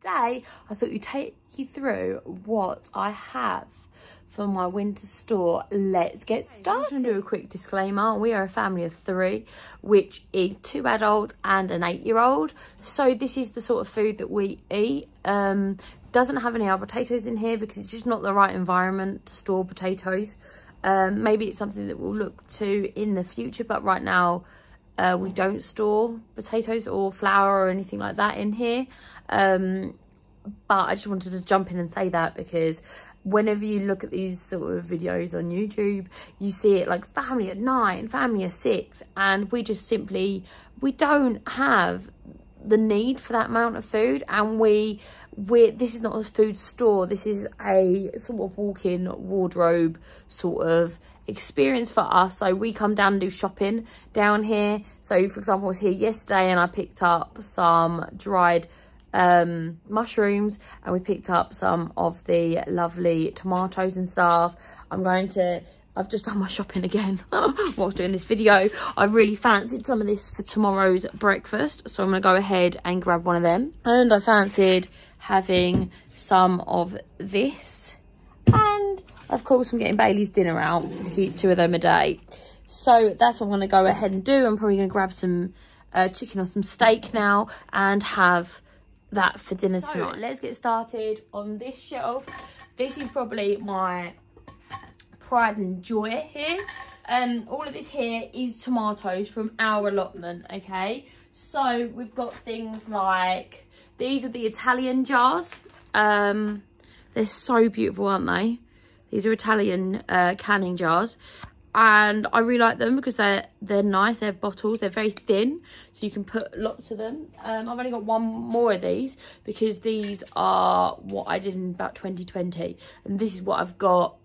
today I thought we'd take you through what I have for my winter store. Let's get started. I'm going to do a quick disclaimer. We are a family of three, which is two adults and an eight-year-old. So this is the sort of food that we eat. Um, doesn't have any other potatoes in here because it's just not the right environment to store potatoes. Um, maybe it's something that we'll look to in the future, but right now uh, we don't store potatoes or flour or anything like that in here. Um, but I just wanted to jump in and say that because whenever you look at these sort of videos on YouTube, you see it like family at nine, family at six, and we just simply, we don't have the need for that amount of food and we we this is not a food store this is a sort of walk-in wardrobe sort of experience for us so we come down and do shopping down here so for example i was here yesterday and i picked up some dried um, mushrooms and we picked up some of the lovely tomatoes and stuff. I'm going to, I've just done my shopping again whilst doing this video. I really fancied some of this for tomorrow's breakfast. So I'm going to go ahead and grab one of them. And I fancied having some of this. And of course I'm getting Bailey's dinner out because he eats two of them a day. So that's what I'm going to go ahead and do. I'm probably going to grab some uh, chicken or some steak now and have that for dinner so, tonight. Let's get started on this shelf. This is probably my pride and joy here. Um, all of this here is tomatoes from our allotment, okay? So we've got things like, these are the Italian jars. Um, they're so beautiful, aren't they? These are Italian uh, canning jars and I really like them because they're they're nice. They're bottles. They're very thin, so you can put lots of them. Um, I've only got one more of these because these are what I did in about 2020, and this is what I've got.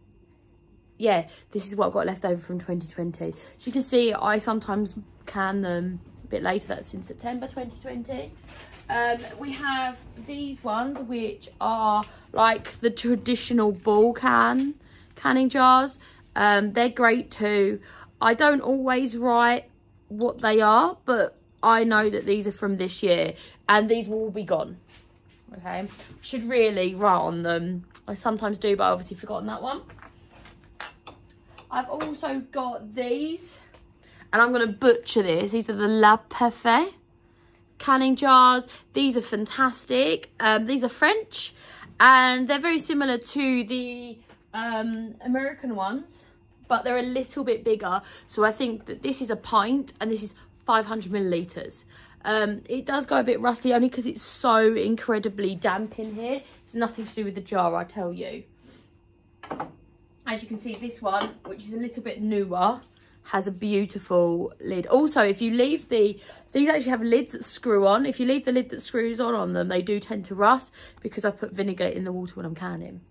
Yeah, this is what I've got left over from 2020. As you can see, I sometimes can them a bit later. That's in September 2020. Um, we have these ones, which are like the traditional Ball can canning jars. Um, they're great too. I don't always write what they are, but I know that these are from this year and these will be gone. Okay, should really write on them. I sometimes do, but I obviously forgotten that one. I've also got these, and I'm going to butcher this. These are the La Parfait canning jars. These are fantastic. Um, these are French, and they're very similar to the um, American ones, but they're a little bit bigger. So I think that this is a pint and this is 500 millilitres. Um, it does go a bit rusty only because it's so incredibly damp in here. It's nothing to do with the jar, I tell you. As you can see, this one, which is a little bit newer, has a beautiful lid. Also, if you leave the, these actually have lids that screw on. If you leave the lid that screws on on them, they do tend to rust because I put vinegar in the water when I'm canning.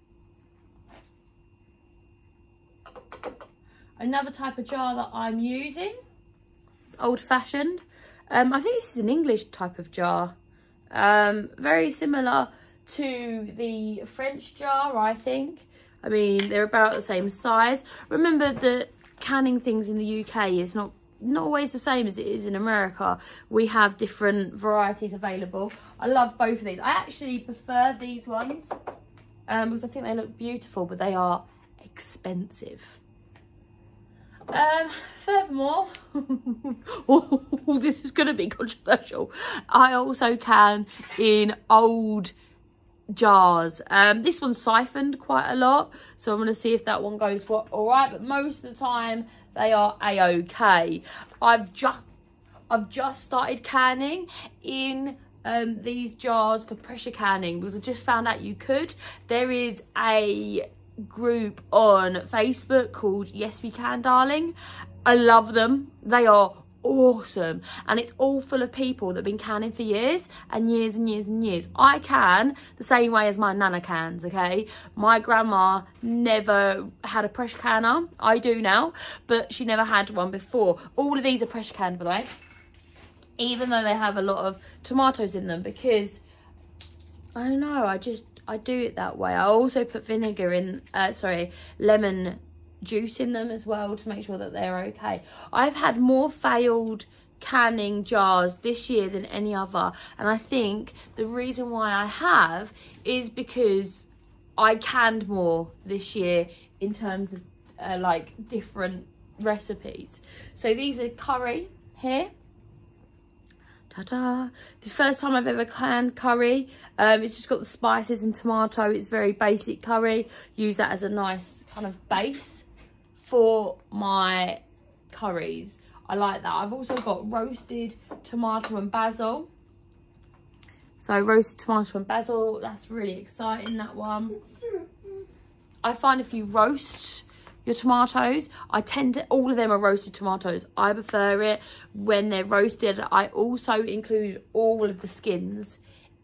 Another type of jar that I'm using, it's old fashioned. Um, I think this is an English type of jar. Um, very similar to the French jar, I think. I mean, they're about the same size. Remember that canning things in the UK is not not always the same as it is in America. We have different varieties available. I love both of these. I actually prefer these ones um, because I think they look beautiful, but they are expensive. Um, furthermore, oh, this is going to be controversial. I also can in old jars. Um, this one's siphoned quite a lot, so I'm going to see if that one goes what all right. But most of the time, they are a okay. I've just I've just started canning in um, these jars for pressure canning because I just found out you could. There is a group on Facebook called Yes We Can Darling. I love them. They are awesome. And it's all full of people that have been canning for years and years and years and years. I can the same way as my nana cans okay? My grandma never had a pressure canner. I do now but she never had one before. All of these are pressure canned by the way. Even though they have a lot of tomatoes in them because i don't know i just I do it that way. I also put vinegar in, uh, sorry, lemon juice in them as well to make sure that they're okay. I've had more failed canning jars this year than any other. And I think the reason why I have is because I canned more this year in terms of uh, like different recipes. So these are curry here. Ta-da! The first time I've ever canned curry. Um, it's just got the spices and tomato. It's very basic curry. Use that as a nice kind of base for my curries. I like that. I've also got roasted tomato and basil. So roasted tomato and basil, that's really exciting, that one. I find if you roast your tomatoes, I tend to, all of them are roasted tomatoes. I prefer it when they're roasted. I also include all of the skins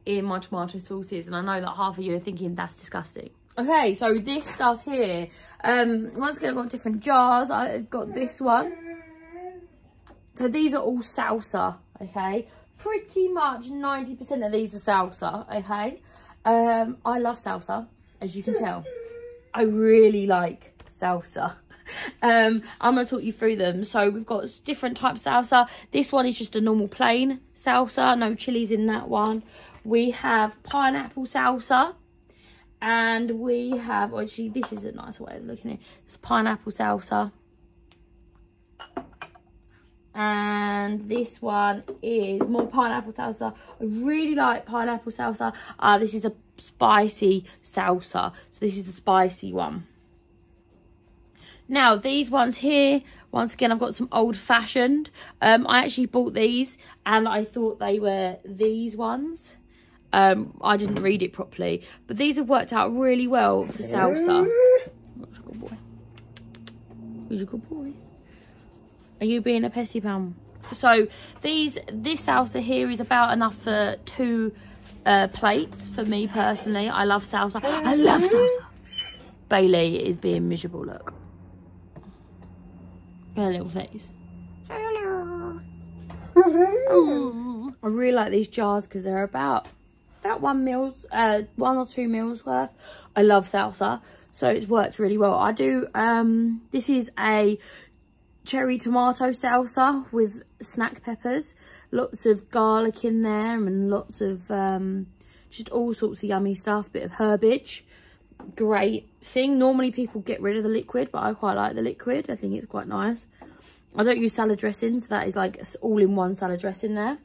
in my tomato sauces. And I know that half of you are thinking that's disgusting. Okay, so this stuff here, um, once again, I've got different jars. I've got this one. So these are all salsa, okay? Pretty much 90% of these are salsa, okay? Um, I love salsa, as you can tell. I really like salsa. Um, I'm to talk you through them. So we've got different types of salsa. This one is just a normal plain salsa. No chilies in that one. We have pineapple salsa. And we have, actually, this is a nice way of looking at it. It's pineapple salsa. And this one is more pineapple salsa. I really like pineapple salsa. Uh, this is a spicy salsa. So this is the spicy one. Now, these ones here, once again, I've got some old fashioned. Um, I actually bought these and I thought they were these ones. Um, I didn't read it properly. But these have worked out really well for salsa. Who's a good boy? Who's a good boy? Are you being a pessy pam? So these, this salsa here is about enough for two uh, plates for me personally. I love salsa. I love salsa. Bailey is being miserable, look. A little face. Hello. I really like these jars because they're about about one meals, uh, one or two meals worth. I love salsa, so it's worked really well. I do, um, this is a cherry tomato salsa with snack peppers. Lots of garlic in there and lots of, um, just all sorts of yummy stuff. Bit of herbage. Great thing. Normally people get rid of the liquid, but I quite like the liquid. I think it's quite nice. I don't use salad dressing, so that is like all-in-one salad dressing there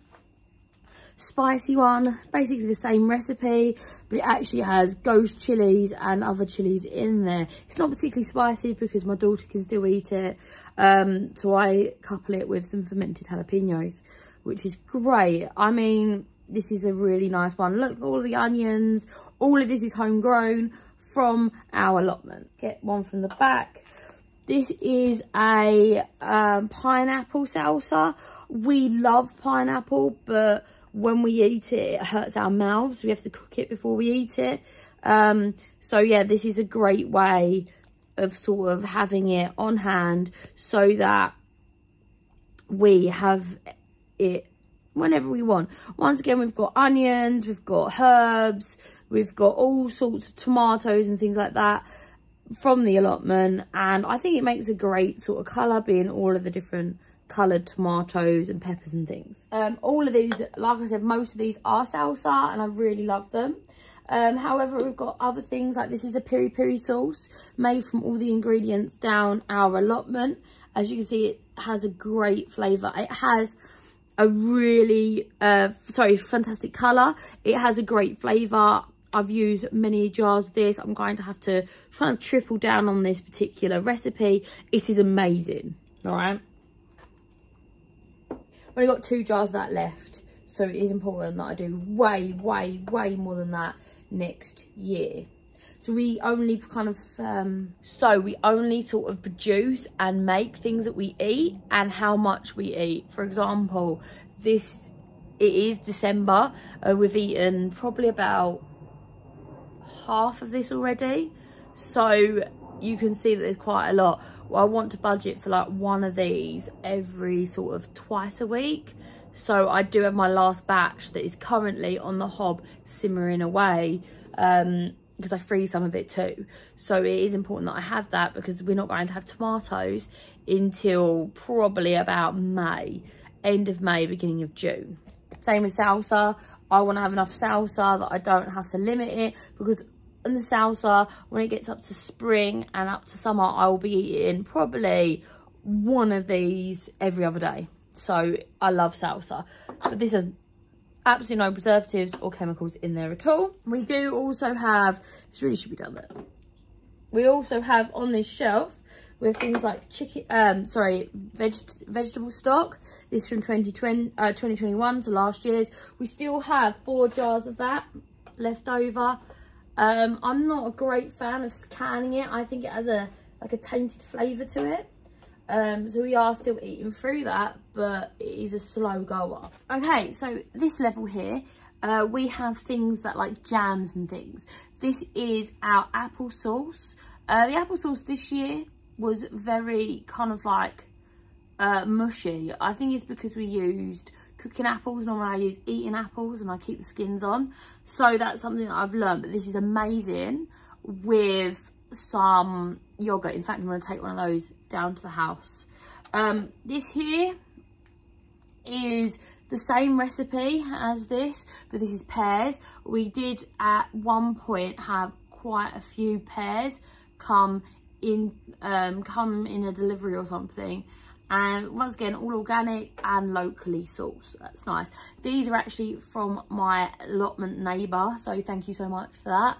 spicy one basically the same recipe but it actually has ghost chilies and other chilies in there. It's not particularly spicy because my daughter can still eat it um, so i couple it with some fermented jalapenos which is great. I mean this is a really nice one. Look all the onions all of this is homegrown from our allotment. Get one from the back. This is a um, pineapple salsa. We love pineapple but when we eat it, it hurts our mouths. We have to cook it before we eat it. Um, so yeah, this is a great way of sort of having it on hand so that we have it whenever we want. Once again, we've got onions, we've got herbs, we've got all sorts of tomatoes and things like that from the allotment. And I think it makes a great sort of colour being all of the different coloured tomatoes and peppers and things. Um, all of these, like I said, most of these are salsa and I really love them. Um, however, we've got other things like this is a piri piri sauce made from all the ingredients down our allotment. As you can see, it has a great flavour. It has a really, uh, sorry, fantastic colour. It has a great flavour. I've used many jars of this. I'm going to have to kind of triple down on this particular recipe. It is amazing, all right? Only got two jars of that left. So it is important that I do way, way, way more than that next year. So we only kind of, um, so we only sort of produce and make things that we eat and how much we eat. For example, this, it is December. Uh, we've eaten probably about half of this already. So you can see that there's quite a lot. Well, I want to budget for like one of these every sort of twice a week. So I do have my last batch that is currently on the hob simmering away um, because I freeze some of it too. So it is important that I have that because we're not going to have tomatoes until probably about May end of May, beginning of June. Same with salsa. I want to have enough salsa that I don't have to limit it because in the salsa, when it gets up to spring and up to summer, I will be eating probably one of these every other day. So I love salsa. But this is absolutely no preservatives or chemicals in there at all. We do also have, this really should be done there. We also have on this shelf with things like chicken, um, sorry, veg vegetable stock. This from 2020, uh, 2021, so last year's. We still have four jars of that left over. Um, I'm not a great fan of canning it. I think it has a like a tainted flavour to it. Um, so we are still eating through that, but it is a slow goer. Okay, so this level here, uh, we have things that like jams and things. This is our apple sauce. Uh, the apple sauce this year was very kind of like uh, mushy. I think it's because we used cooking apples. Normally I use eating apples and I keep the skins on. So that's something that I've learned. But this is amazing with some yogurt. In fact, I'm going to take one of those down to the house. Um, this here is the same recipe as this, but this is pears. We did at one point have quite a few pears come in um, come in a delivery or something and once again all organic and locally sourced that's nice these are actually from my allotment neighbor so thank you so much for that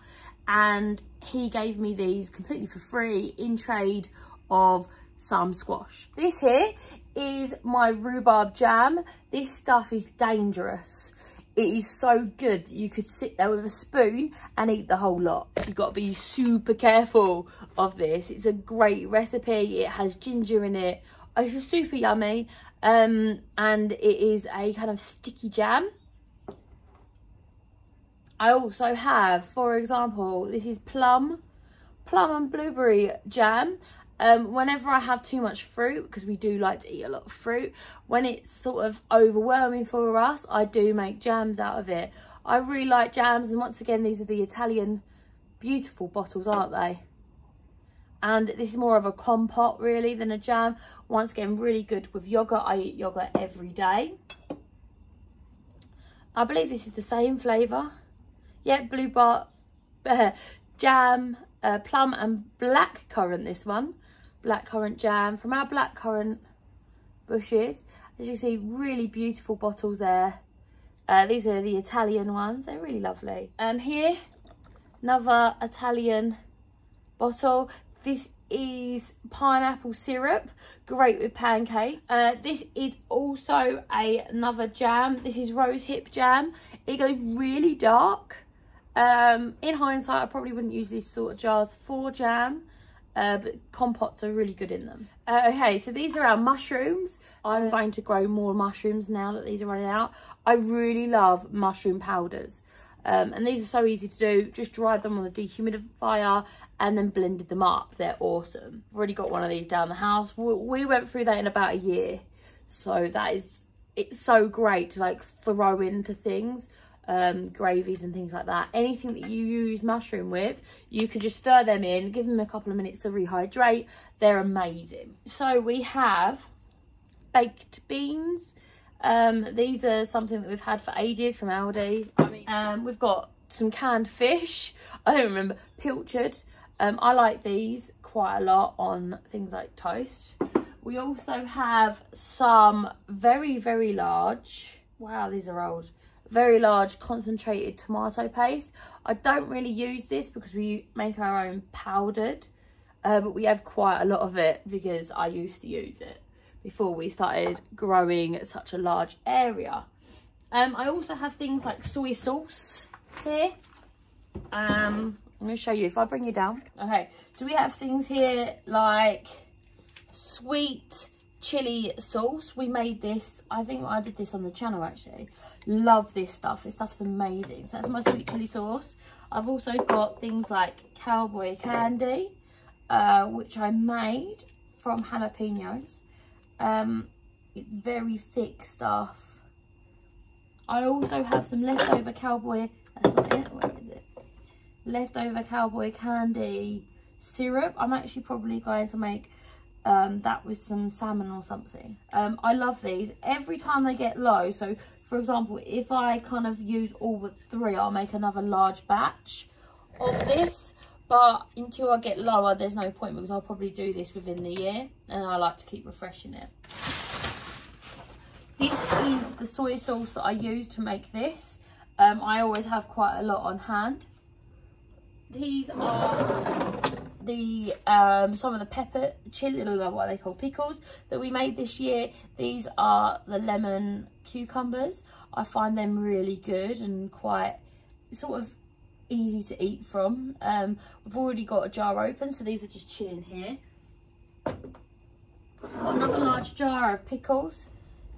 and he gave me these completely for free in trade of some squash this here is my rhubarb jam this stuff is dangerous it is so good you could sit there with a spoon and eat the whole lot. You've got to be super careful of this. It's a great recipe. It has ginger in it. It's just super yummy. Um, and it is a kind of sticky jam. I also have, for example, this is plum, plum and blueberry jam. Um, whenever I have too much fruit, because we do like to eat a lot of fruit, when it's sort of overwhelming for us, I do make jams out of it. I really like jams, and once again, these are the Italian beautiful bottles, aren't they? And this is more of a compote, really, than a jam. Once again, really good with yogurt. I eat yogurt every day. I believe this is the same flavour. Yeah, blue bar, uh, jam, uh, plum and black currant, this one black currant jam from our black currant bushes. As you see, really beautiful bottles there. Uh, these are the Italian ones. They're really lovely. And here, another Italian bottle. This is pineapple syrup, great with pancake. Uh, this is also a, another jam. This is rose hip jam. It goes really dark. Um, in hindsight, I probably wouldn't use these sort of jars for jam uh, but compots are really good in them. Uh, okay, so these are our mushrooms. I'm going to grow more mushrooms now that these are running out. I really love mushroom powders. Um, and these are so easy to do. Just dry them on the dehumidifier and then blended them up. They're awesome. I've already got one of these down the house. We went through that in about a year. So that is, it's so great to like throw into things um, gravies and things like that. Anything that you use mushroom with, you can just stir them in, give them a couple of minutes to rehydrate. They're amazing. So we have baked beans. Um, these are something that we've had for ages from Aldi. I mean, um, we've got some canned fish. I don't remember, pilchard. Um, I like these quite a lot on things like toast. We also have some very, very large, wow, these are old, very large concentrated tomato paste. I don't really use this because we make our own powdered, uh, but we have quite a lot of it because I used to use it before we started growing such a large area. Um, I also have things like soy sauce here. Um, I'm going to show you if I bring you down. Okay, so we have things here like sweet chili sauce. We made this, I think I did this on the channel actually. Love this stuff. This stuff's amazing. So that's my sweet chili sauce. I've also got things like cowboy candy, uh, which I made from jalapenos. Um, very thick stuff. I also have some leftover cowboy, that's not it, where is it? Leftover cowboy candy syrup. I'm actually probably going to make Um, that with some salmon or something. Um, I love these. Every time they get low, so for example, if I kind of use all but three, I'll make another large batch of this. But until I get lower, there's no point because I'll probably do this within the year. And I like to keep refreshing it. This is the soy sauce that I use to make this. Um, I always have quite a lot on hand. These are the um, some of the pepper chili, what they call pickles that we made this year. These are the lemon cucumbers. I find them really good and quite sort of easy to eat from. Um, we've already got a jar open, so these are just chilling here. Got another large jar of pickles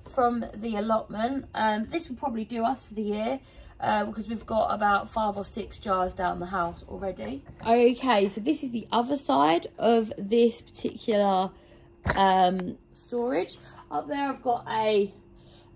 from the allotment. Um, this will probably do us for the year uh, because we've got about five or six jars down the house already. Okay, so this is the other side of this particular um, storage. Up there I've got a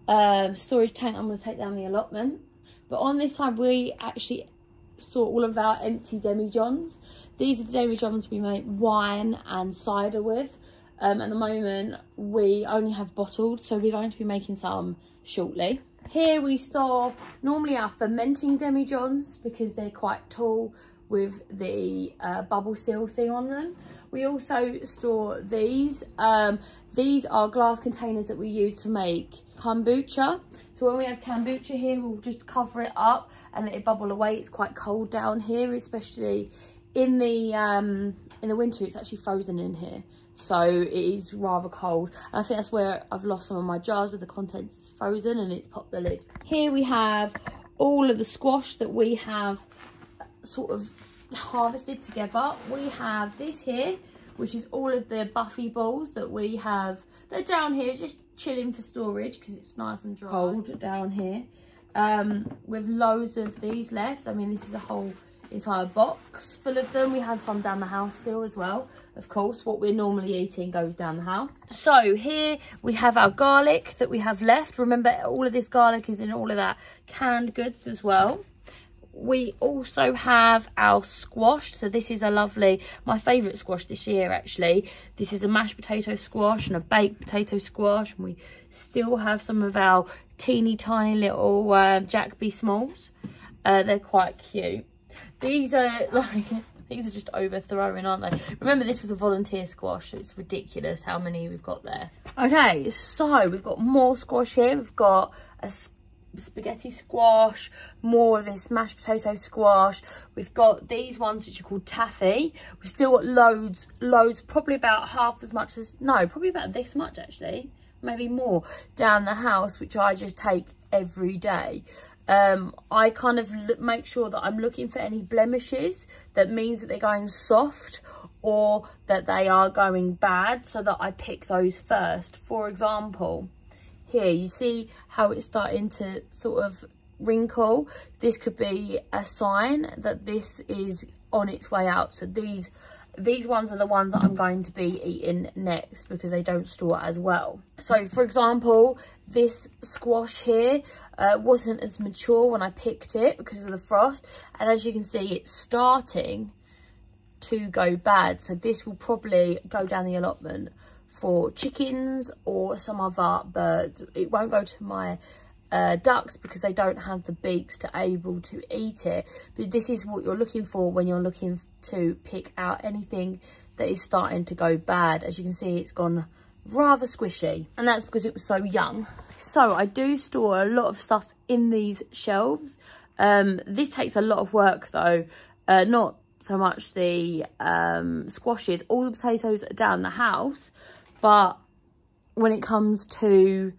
um, storage tank I'm going to take down the allotment. But on this side we actually store all of our empty demijohns. These are the demijohns we make wine and cider with. Um, at the moment, we only have bottled, so we're going to be making some shortly. Here we store normally our fermenting demijohns because they're quite tall with the uh, bubble seal thing on them. We also store these. Um, these are glass containers that we use to make kombucha. So when we have kombucha here, we'll just cover it up and let it bubble away. It's quite cold down here, especially in the um, in the winter it's actually frozen in here so it is rather cold. And i think that's where i've lost some of my jars with the contents. It's frozen and it's popped the lid. Here we have all of the squash that we have sort of harvested together. We have this here which is all of the buffy balls that we have. They're down here just chilling for storage because it's nice and dry. Cold down here. Um with loads of these left. I mean this is a whole entire box full of them. We have some down the house still as well. Of course, what we're normally eating goes down the house. So here we have our garlic that we have left. Remember, all of this garlic is in all of that canned goods as well. We also have our squash. So this is a lovely, my favourite squash this year actually. This is a mashed potato squash and a baked potato squash. And we still have some of our teeny tiny little uh, Jack B. Smalls. Uh, they're quite cute. These are like these are just overthrowing, aren't they? Remember, this was a volunteer squash. So it's ridiculous how many we've got there. Okay, so we've got more squash here. We've got a spaghetti squash, more of this mashed potato squash. We've got these ones which are called taffy. We've still got loads, loads, probably about half as much as, no, probably about this much actually, maybe more, down the house, which I just take every day um, I kind of make sure that I'm looking for any blemishes that means that they're going soft or that they are going bad so that I pick those first. For example, here you see how it's starting to sort of wrinkle. This could be a sign that this is on its way out. So these these ones are the ones that I'm going to be eating next because they don't store as well. So for example, this squash here uh, wasn't as mature when I picked it because of the frost. And as you can see, it's starting to go bad. So this will probably go down the allotment for chickens or some other birds. It won't go to my uh, ducks because they don't have the beaks to able to eat it. But this is what you're looking for when you're looking to pick out anything that is starting to go bad. As you can see, it's gone rather squishy and that's because it was so young. So I do store a lot of stuff in these shelves. Um, this takes a lot of work though, uh, not so much the um, squashes. All the potatoes are down the house, but when it comes to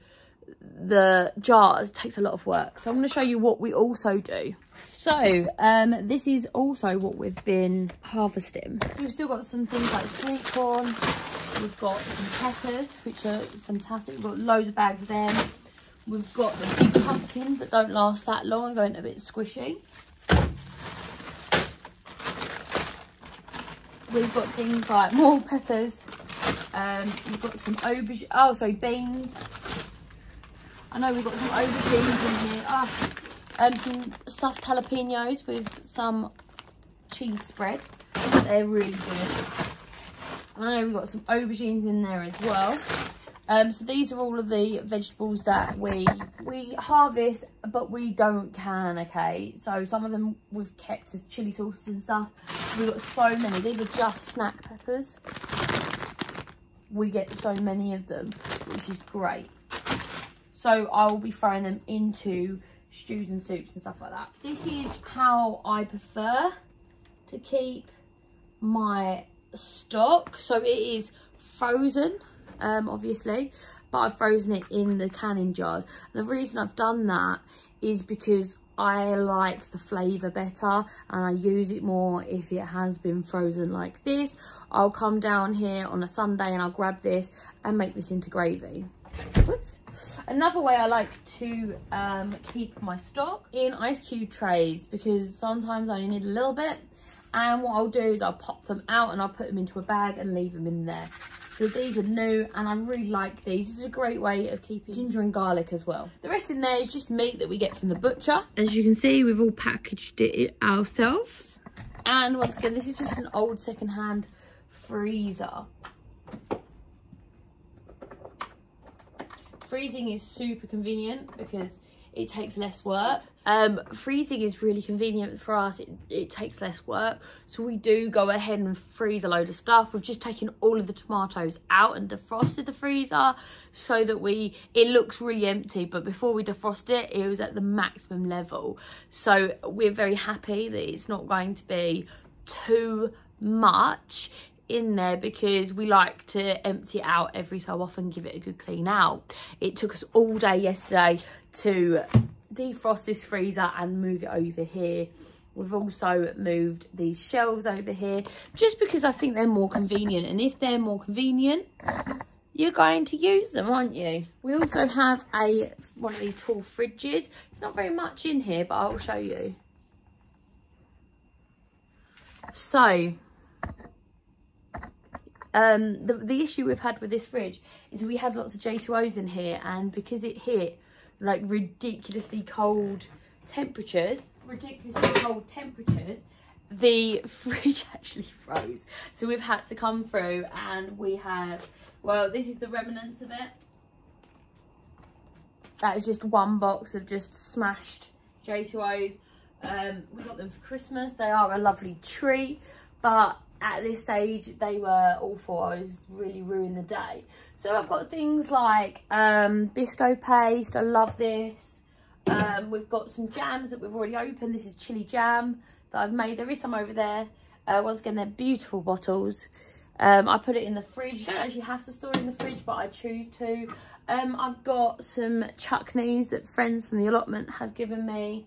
the jars it takes a lot of work. So I'm going to show you what we also do. So um, this is also what we've been harvesting. So we've still got some things like sweet corn. We've got some peppers, which are fantastic. We've got loads of bags of them. We've got the big pumpkins that don't last that long and going a bit squishy. We've got things like more peppers. Um, we've got some aubergine, oh sorry, beans I know we've got some aubergines in here. Ah, um, some stuffed jalapenos with some cheese spread. They're really good. And I know we've got some aubergines in there as well. Um, so these are all of the vegetables that we we harvest, but we don't can, okay? So some of them we've kept as chili sauces and stuff. We've got so many. These are just snack peppers. We get so many of them, which is great. So I will be throwing them into stews and soups and stuff like that. This is how I prefer to keep my stock. So it is frozen um, obviously, but I've frozen it in the canning jars. And the reason I've done that is because I like the flavour better and I use it more if it has been frozen like this. I'll come down here on a Sunday and I'll grab this and make this into gravy. Whoops. Another way I like to um, keep my stock in ice cube trays because sometimes I only need a little bit and what I'll do is I'll pop them out and I'll put them into a bag and leave them in there. So these are new and I really like these. This is a great way of keeping ginger and garlic as well. The rest in there is just meat that we get from the butcher. As you can see, we've all packaged it ourselves. And once again, this is just an old secondhand freezer. Freezing is super convenient because it takes less work. Um, freezing is really convenient for us. It, it takes less work. So we do go ahead and freeze a load of stuff. We've just taken all of the tomatoes out and defrosted the freezer so that we, it looks really empty. But before we defrost it, it was at the maximum level. So we're very happy that it's not going to be too much in there because we like to empty it out every so often give it a good clean out. It took us all day yesterday to defrost this freezer and move it over here. We've also moved these shelves over here just because i think they're more convenient. And if they're more convenient you're going to use them aren't you? We also have a one of these tall fridges. It's not very much in here but i'll show you. So um, the, the issue we've had with this fridge is we had lots of J2Os in here and because it hit like ridiculously cold temperatures, ridiculously cold temperatures, the fridge actually froze. So we've had to come through and we have, well, this is the remnants of it. That is just one box of just smashed J2Os. Um, we got them for Christmas. They are a lovely treat, but at this stage they were awful i was really ruining the day. So i've got things like um Biscoff paste i love this. Um we've got some jams that we've already opened. This is chili jam that i've made. There is some over there. Uh, once again they're beautiful bottles. Um i put it in the fridge. You don't actually have to store it in the fridge but i choose to. Um i've got some chutneys that friends from the allotment have given me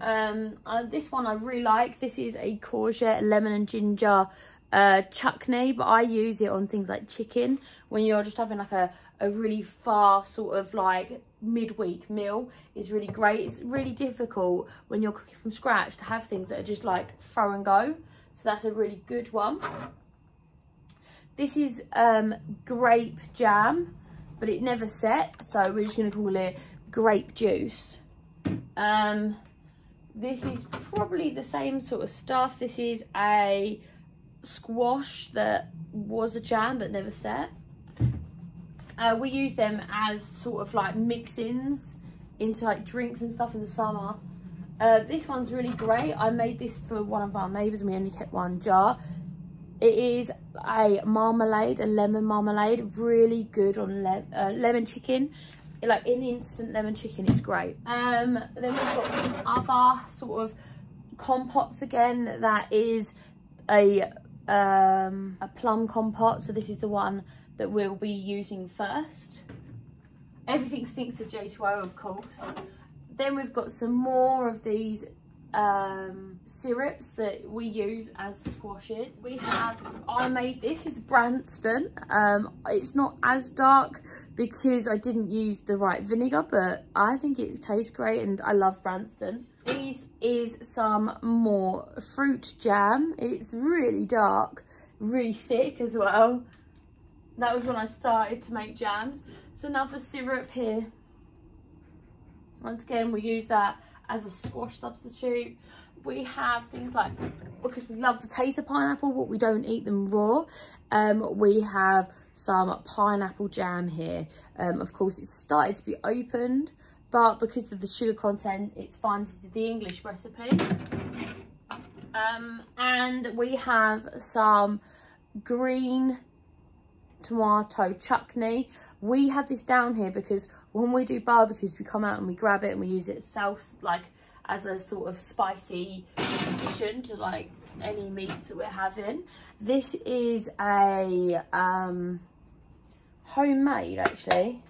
um, uh, this one I really like. This is a courgette, lemon and ginger uh, chutney, but I use it on things like chicken when you're just having like a, a really fast sort of like midweek meal is really great. It's really difficult when you're cooking from scratch to have things that are just like throw and go. So that's a really good one. This is um, grape jam, but it never set. So we're just going to call it grape juice. Um, this is probably the same sort of stuff. This is a squash that was a jam but never set. Uh, we use them as sort of like mix-ins into like drinks and stuff in the summer. Uh, this one's really great. I made this for one of our neighbours and we only kept one jar. It is a marmalade, a lemon marmalade, really good on le uh, lemon chicken like in instant lemon chicken it's great. Um then we've got some other sort of compots again. That is a um a plum compote so this is the one that we'll be using first. Everything stinks of j2o of course. Then we've got some more of these um, syrups that we use as squashes. We have, I made this, is Branston. Um, it's not as dark because I didn't use the right vinegar, but I think it tastes great and I love Branston. This is some more fruit jam. It's really dark, really thick as well. That was when I started to make jams. So now for syrup here. Once again, we use that as a squash substitute. we have things like, because we love the taste of pineapple, but we don't eat them raw. Um, we have some pineapple jam here. Um, of course, it's started to be opened, but because of the sugar content, it's fine. This is the English recipe. Um, and we have some green tomato chutney. We have this down here because when we do barbecues, we come out and we grab it and we use it as like as a sort of spicy addition to like any meats that we're having. This is a um, homemade actually.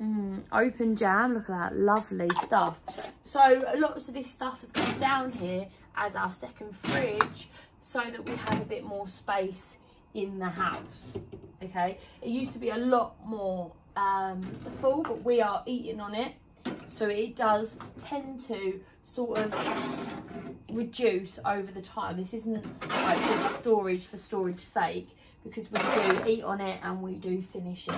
Mm, open jam, look at that, lovely stuff. So lots of this stuff has come down here as our second fridge so that we have a bit more space in the house okay? It used to be a lot more um, full but we are eating on it. So it does tend to sort of reduce over the time. This isn't like just storage for storage sake because we do eat on it and we do finish it.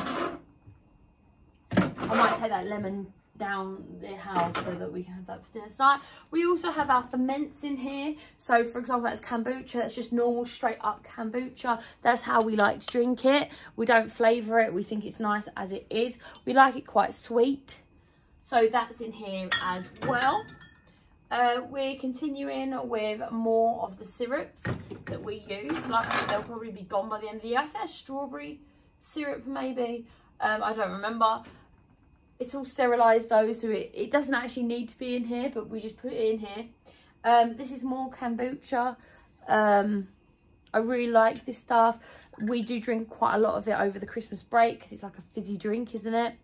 I might take that lemon down the house so that we can have that for dinner tonight. We also have our ferments in here. So for example, that's kombucha. That's just normal straight up kombucha. That's how we like to drink it. We don't flavour it. We think it's nice as it is. We like it quite sweet. So that's in here as well. Uh, we're continuing with more of the syrups that we use. Like they'll probably be gone by the end of the year. I think strawberry syrup maybe. Um, I don't remember it's all sterilised though, so it, it doesn't actually need to be in here, but we just put it in here. Um, this is more kombucha. Um, I really like this stuff. We do drink quite a lot of it over the Christmas break because it's like a fizzy drink, isn't it?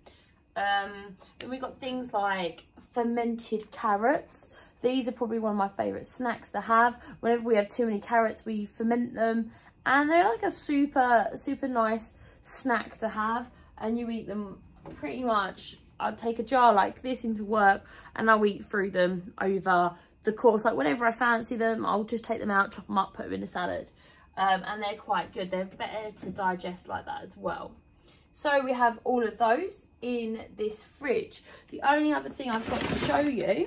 Um, then we got things like fermented carrots. These are probably one of my favourite snacks to have. Whenever we have too many carrots, we ferment them. And they're like a super, super nice snack to have. And you eat them pretty much I'd take a jar like this into work and I'll eat through them over the course. Like whenever I fancy them, I'll just take them out, chop them up, put them in a salad. Um, and they're quite good. They're better to digest like that as well. So we have all of those in this fridge. The only other thing I've got to show you,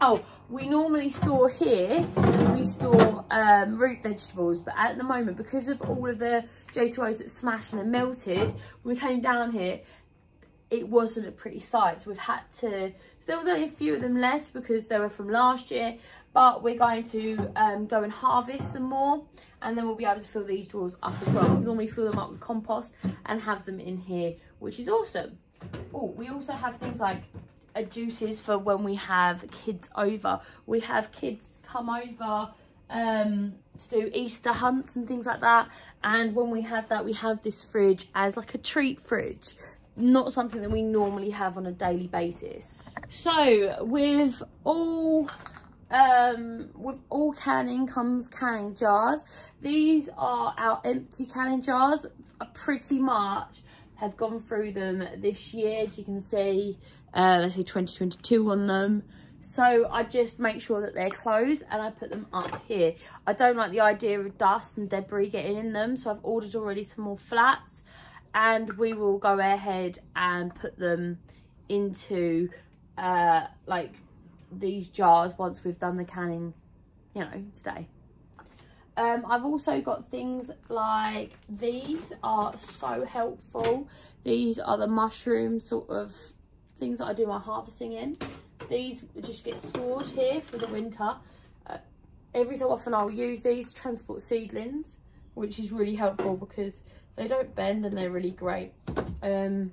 oh, we normally store here, we store um, root vegetables, but at the moment, because of all of the J2Os that smashed and melted, when we came down here, it wasn't a pretty sight. So we've had to, there was only a few of them left because they were from last year, but we're going to um, go and harvest some more and then we'll be able to fill these drawers up as well. We normally fill them up with compost and have them in here, which is awesome. Oh, we also have things like uh, juices for when we have kids over. We have kids come over um, to do Easter hunts and things like that. And when we have that, we have this fridge as like a treat fridge. Not something that we normally have on a daily basis. So with all um, with all canning comes canning jars. These are our empty canning jars. pretty much have gone through them this year. As you can see, uh, let's say 2022 on them. So I just make sure that they're closed and I put them up here. I don't like the idea of dust and debris getting in them. So I've ordered already some more flats and we will go ahead and put them into uh, like these jars once we've done the canning, you know, today. Um, I've also got things like these are so helpful. These are the mushroom sort of things that I do my harvesting in. These just get stored here for the winter. Uh, every so often I'll use these to transport seedlings, which is really helpful because they don't bend and they're really great. Um,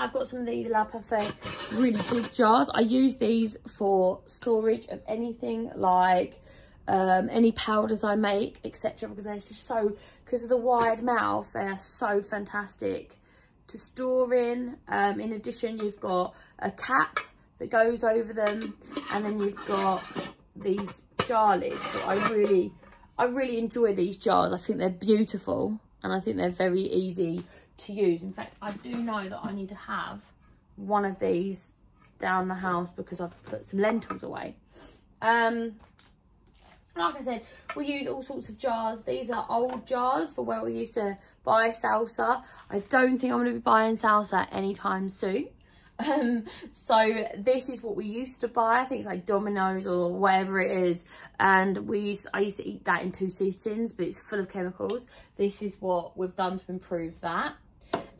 I've got some of these La Parfait really big jars. I use these for storage of anything like um, any powders I make, etc. Because they're so, because of the wide mouth, they are so fantastic to store in. Um, in addition, you've got a cap that goes over them, and then you've got these jar lids. So I really, I really enjoy these jars. I think they're beautiful, and I think they're very easy to use. In fact, I do know that I need to have one of these down the house because I've put some lentils away. Um, like I said, we use all sorts of jars. These are old jars for where we used to buy salsa. I don't think I'm going to be buying salsa anytime soon. Um, so this is what we used to buy. I think it's like Domino's or whatever it is. And we used, I used to eat that in two sittings, but it's full of chemicals. This is what we've done to improve that.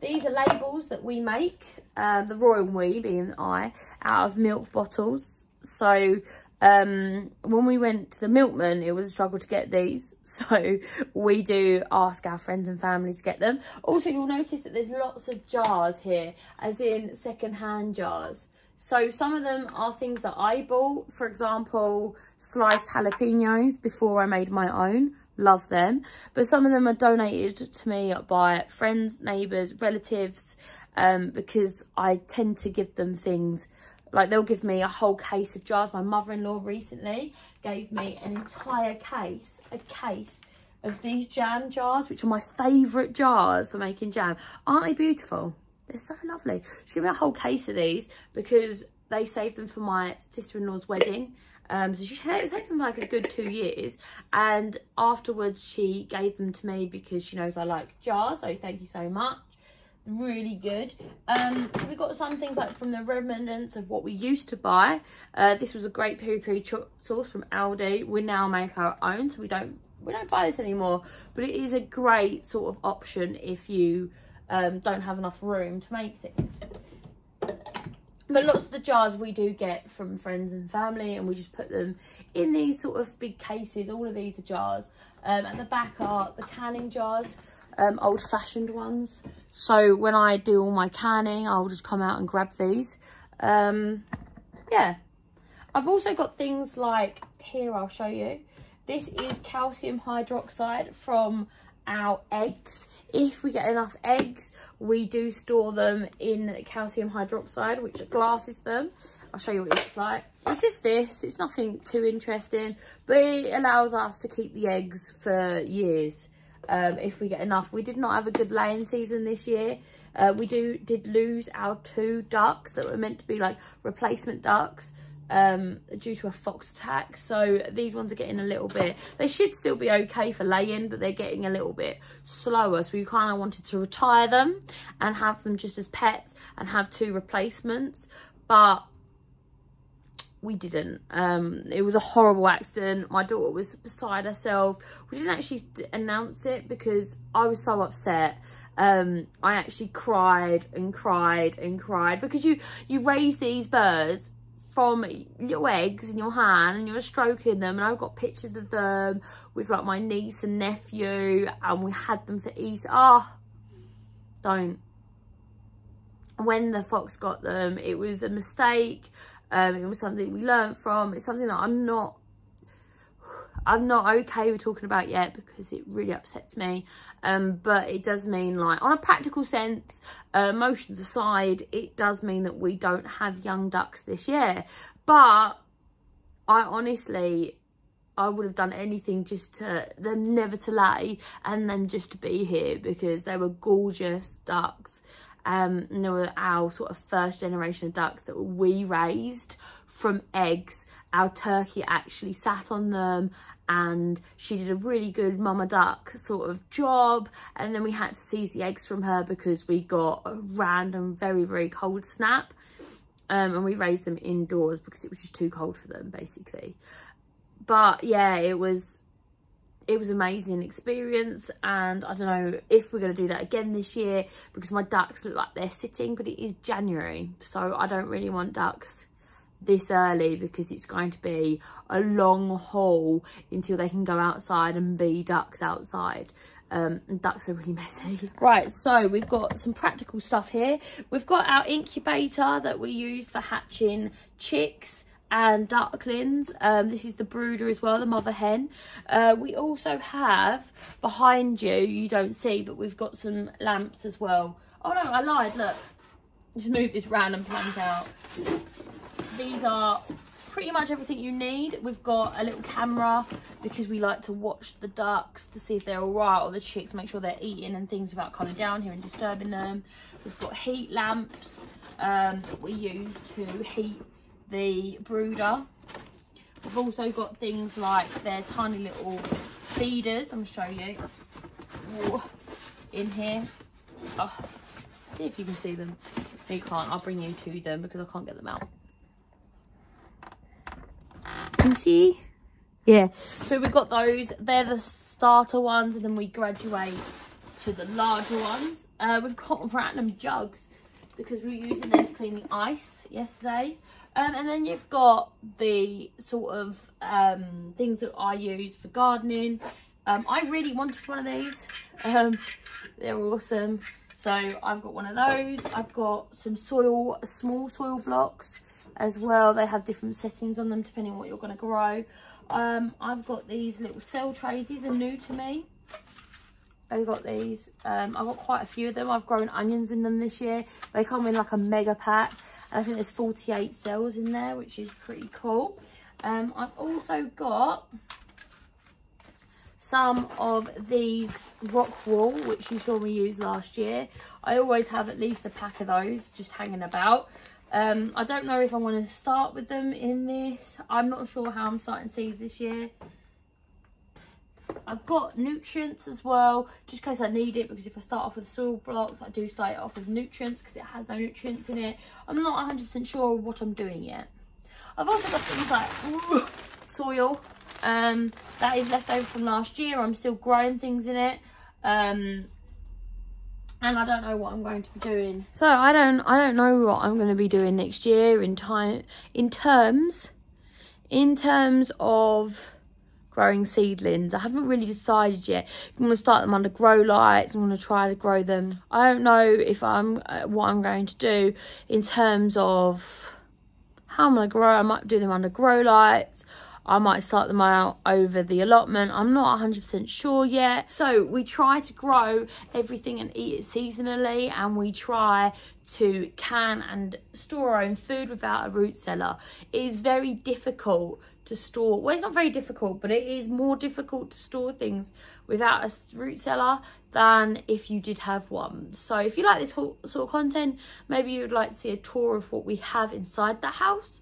These are labels that we make, uh, the royal we being I, out of milk bottles. So um, when we went to the milkman, it was a struggle to get these. So we do ask our friends and family to get them. Also, you'll notice that there's lots of jars here, as in second-hand jars. So some of them are things that I bought. For example, sliced jalapenos before I made my own. Love them. But some of them are donated to me by friends, neighbours, relatives, um, because I tend to give them things like they'll give me a whole case of jars. My mother-in-law recently gave me an entire case, a case of these jam jars, which are my favourite jars for making jam. Aren't they beautiful? They're so lovely. She gave me a whole case of these because they saved them for my sister-in-law's wedding. Um, so she saved them like a good two years. And afterwards, she gave them to me because she knows I like jars. So thank you so much really good. Um we got some things like from the remnants of what we used to buy. Uh this was a great peri peri sauce from aldi. We now make our own so we don't we don't buy this anymore. But it is a great sort of option if you um don't have enough room to make things. But lots of the jars we do get from friends and family and we just put them in these sort of big cases. All of these are jars. Um at the back are the canning jars um, old-fashioned ones. So when I do all my canning, I'll just come out and grab these. Um, yeah. I've also got things like, here I'll show you. This is calcium hydroxide from our eggs. If we get enough eggs, we do store them in calcium hydroxide, which glasses them. I'll show you what it's like. It's just this. It's nothing too interesting, but it allows us to keep the eggs for years um, if we get enough. We did not have a good laying season this year. Uh, we do did lose our two ducks that were meant to be like replacement ducks um, due to a fox attack. So these ones are getting a little bit, they should still be okay for laying, but they're getting a little bit slower. So we kind of wanted to retire them and have them just as pets and have two replacements. But we didn't. Um, it was a horrible accident. My daughter was beside herself. We didn't actually announce it because I was so upset. Um, I actually cried and cried and cried because you, you raise these birds from little eggs in your hand and you're stroking them and I've got pictures of them with like my niece and nephew and we had them for Easter. Oh, don't. When the fox got them, it was a mistake. Um, it was something we learned from. It's something that I'm not, I'm not okay with talking about yet because it really upsets me. Um, but it does mean like, on a practical sense, uh, emotions aside, it does mean that we don't have young ducks this year. But I honestly, I would have done anything just to them never to lay and then just to be here because they were gorgeous ducks um, and they were our sort of first generation of ducks that we raised from eggs. Our turkey actually sat on them and she did a really good mama duck sort of job. And then we had to seize the eggs from her because we got a random very very cold snap. Um, and we raised them indoors because it was just too cold for them basically. But yeah it was it was amazing experience and I don't know if we're going to do that again this year because my ducks look like they're sitting but it is January so I don't really want ducks this early because it's going to be a long haul until they can go outside and be ducks outside um, ducks are really messy. Right, so we've got some practical stuff here. We've got our incubator that we use for hatching chicks and ducklings. Um, this is the brooder as well, the mother hen. Uh, we also have behind you, you don't see, but we've got some lamps as well. Oh no, I lied, look. Just move this random plant out. These are pretty much everything you need. We've got a little camera because we like to watch the ducks to see if they're all right or the chicks, make sure they're eating and things without coming down here and disturbing them. We've got heat lamps um, that we use to heat the brooder. We've also got things like their tiny little feeders. I'm to show you. Ooh, in here. Oh, see if you can see them. No, you can't. I'll bring you to them because I can't get them out. You see? Yeah. So we've got those. They're the starter ones and then we graduate to the larger ones. Uh, we've got random jugs because we were using them to clean the ice yesterday. Um, and then you've got the sort of um, things that I use for gardening. Um, I really wanted one of these. Um, they're awesome. So I've got one of those. I've got some soil, small soil blocks as well. They have different settings on them depending on what you're going to grow. Um, I've got these little cell trays. These are new to me. I've got these. Um, I've got quite a few of them. I've grown onions in them this year. They come in like a mega pack. I think there's 48 cells in there, which is pretty cool. Um, I've also got some of these rock wool, which you saw me use last year. I always have at least a pack of those just hanging about. Um, I don't know if I want to start with them in this. I'm not sure how I'm starting seeds this year. I've got nutrients as well, just in case I need it, because if I start off with soil blocks, I do start off with nutrients because it has no nutrients in it. I'm not 100% sure what I'm doing yet. I've also got things like ooh, soil. Um, that is left over from last year. I'm still growing things in it. Um, and I don't know what I'm going to be doing. So I don't I don't know what I'm going to be doing next year in time in terms in terms of growing seedlings. I haven't really decided yet. I'm going to start them under grow lights. I'm going to try to grow them. I don't know if I'm uh, what I'm going to do in terms of how I'm going to grow. I might do them under grow lights. I might start them out over the allotment. I'm not 100% sure yet. So we try to grow everything and eat it seasonally and we try to can and store our own food without a root cellar. It is very difficult to store, well it's not very difficult, but it is more difficult to store things without a root cellar than if you did have one. So if you like this sort of content, maybe you would like to see a tour of what we have inside the house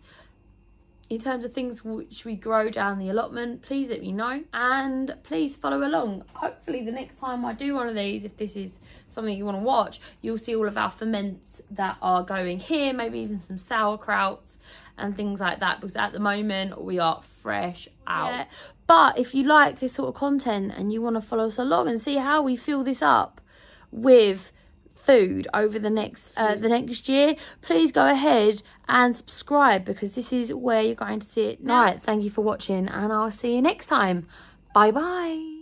in terms of things which we grow down the allotment please let me know. And please follow along. Hopefully the next time i do one of these if this is something you want to watch you'll see all of our ferments that are going here maybe even some sauerkrauts and things like that because at the moment we are fresh out. Yeah. but if you like this sort of content and you want to follow us along and see how we fill this up with food over the next uh, the next year, please go ahead and subscribe because this is where you're going to see it. Right, thank you for watching and I'll see you next time. Bye bye.